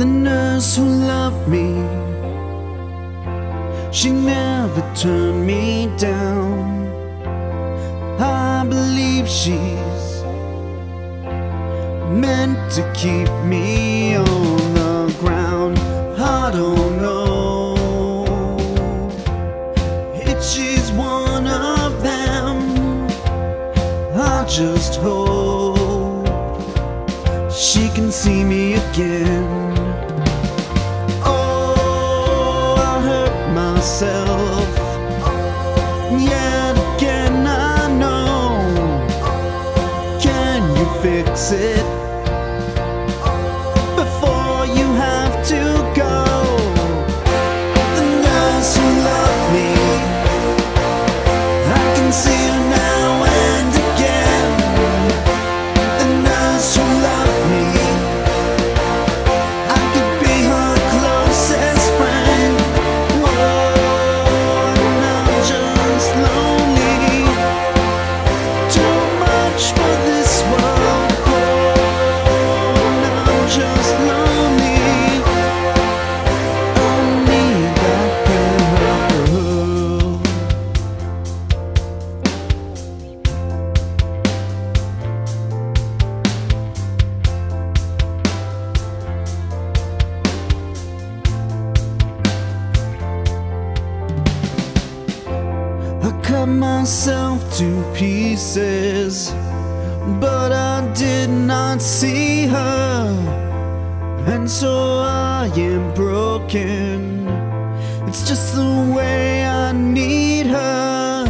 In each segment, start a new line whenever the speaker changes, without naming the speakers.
The nurse who loved me, she never turned me down. I believe she's meant to keep me on the ground. I don't know if she's one of them. I just hope she can see me again. Myself. Yet again, I know. Can you fix it cut myself to pieces, but I did not see her, and so I am broken. It's just the way I need her.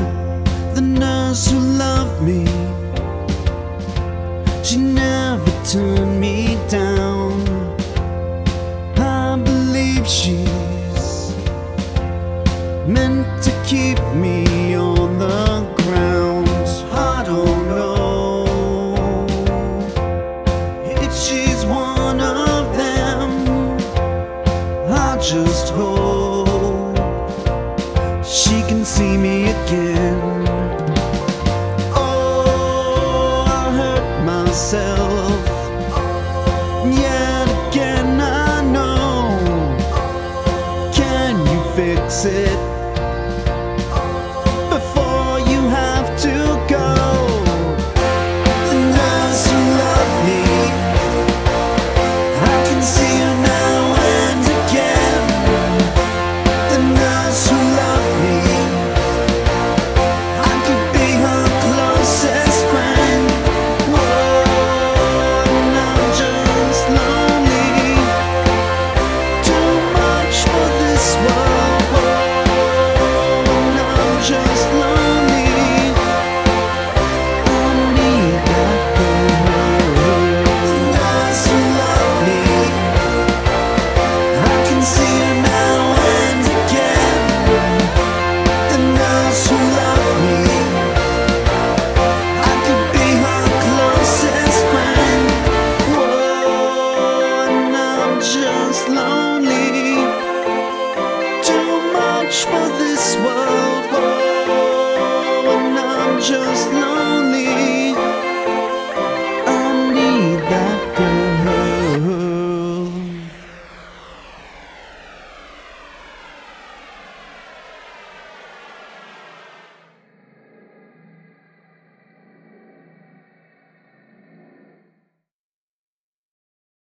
The nurse who loved me, she never turned me down. I believe she's Just hope she can see me again. Oh, I hurt myself. Yet again, I know. Can you fix it лишь под